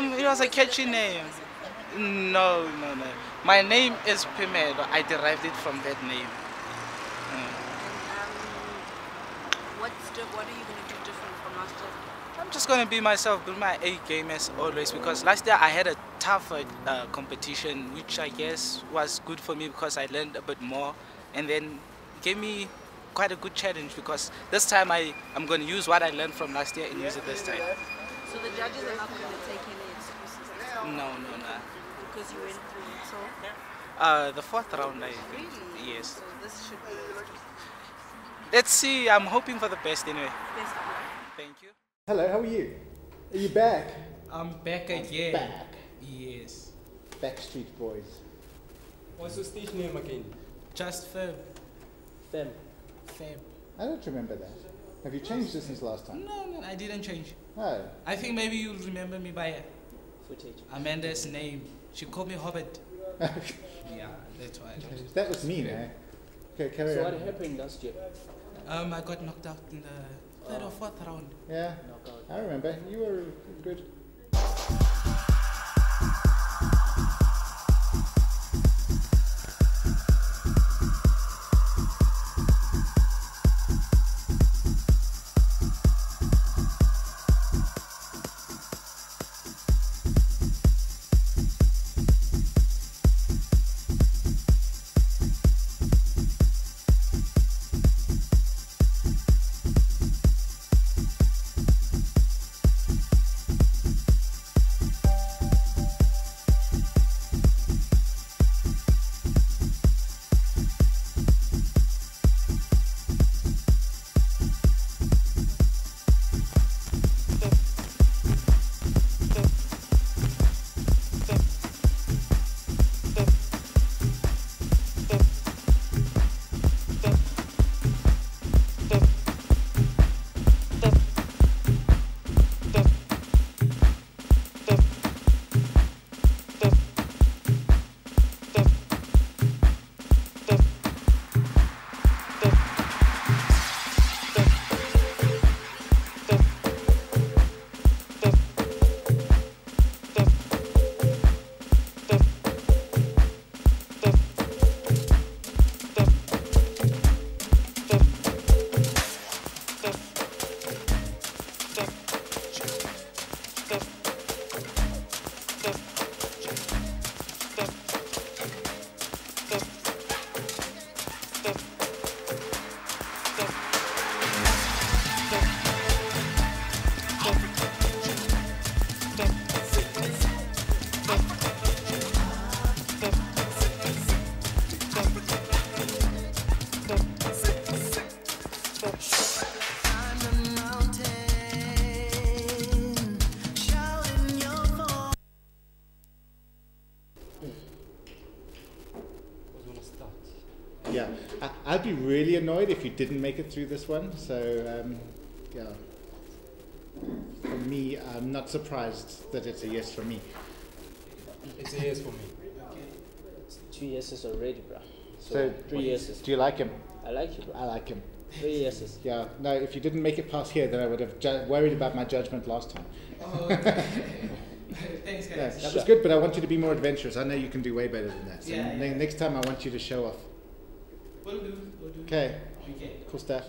Um, it was a catchy name. No, no, no. My name is Pimelo. I derived it from that name. Mm. Um, what's the, what are you going to do different from last year? I'm just gonna be myself, be my A game as always. Because last year I had a tougher uh, competition, which I guess was good for me because I learned a bit more, and then gave me quite a good challenge. Because this time I I'm gonna use what I learned from last year and use it this time. So the judges are not going to take any No, no, no. because you went through it. So Uh, the fourth round, I think. really, Yes. So this should be Let's see. I'm hoping for the best anyway. best of luck. Thank you. Hello, how are you? Are you back? I'm back again. Back. Yes. Backstreet Boys. What's your stage name again? Just Pherb. Fem. Feb. I don't remember that. Have you changed it since last time? No, no, I didn't change. Oh. I think maybe you'll remember me by Footage. Amanda's name. She called me Hobbit. Yeah, that's why. I don't. that was me, eh? Okay, carry So on. what happened last year? Um, I got knocked out in the third or fourth round. Yeah, Knockout. I remember. You were good. Yeah, I, I'd be really annoyed if you didn't make it through this one. So, um, yeah. For me, I'm not surprised that it's a yes for me. It's a yes for me. Two yeses already, bro. So, So, three yeses. Do you like him? I like you, bro. I like him. Three yeses. Yeah. No, if you didn't make it past here, then I would have ju- worried about my judgment last time. Oh, Thanks, Yeah, guys. that was good, but I want you to be more adventurous. I know you can do way better than that. So Yeah, ne- yeah. next time, I want you to show off. Will do. Will do. Okay. Okay. Cool stuff.